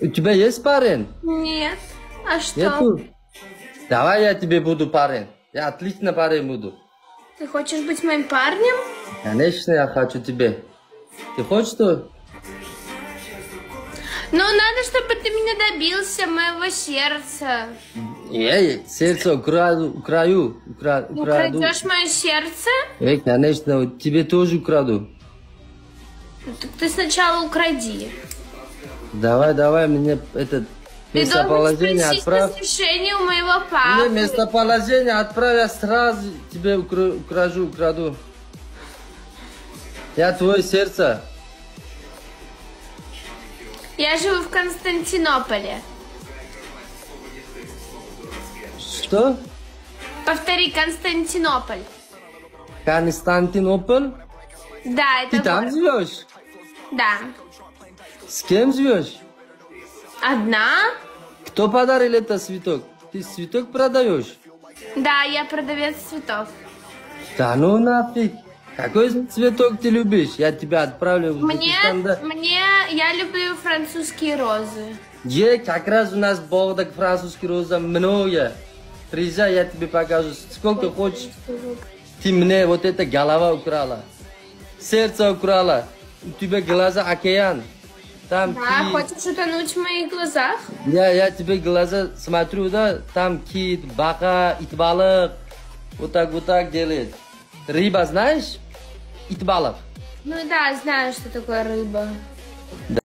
У тебя есть парень? Нет. А что? Нету? Давай я тебе буду парень. Я отлично парень буду. Ты хочешь быть моим парнем? Конечно, я хочу тебе. Ты хочешь что? Ну, надо, чтобы ты меня добился, моего сердца. Эй, сердце украду, украю, укра, украду. Украдешь мое сердце? Эй, конечно, тебе тоже украду. Ну, Так ты сначала укради. Давай, давай, мне этот Ты местоположение отправь. разрешение у моего Мне папы. местоположение отправь, я сразу тебе укра- украду. Я твое сердце. Я живу в Константинополе. Что? Повтори, Константинополь. Константинополь? Да, это Ты там город. живешь? Да. С кем живешь? Одна? Кто подарил этот цветок? Ты цветок продаешь? Да, я продавец цветов. Да ну нафиг. Какой цветок ты любишь? Я тебя отправлю в Мне, мне, я люблю французские розы. Где как раз у нас Богдак французский роза много. Приезжай, я тебе покажу. Сколько хочешь. Ты мне вот эта голова украла. Сердце украла. У тебя глаза океан. Там Да, ты- хочешь утонуть в моих глазах? Я, я тебе глаза смотрю, да, там кит, бака, итбалык. Вот так, вот так делает. Рыба знаешь? Итбалык. Ну да, знаю, что такое рыба.